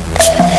Yeah.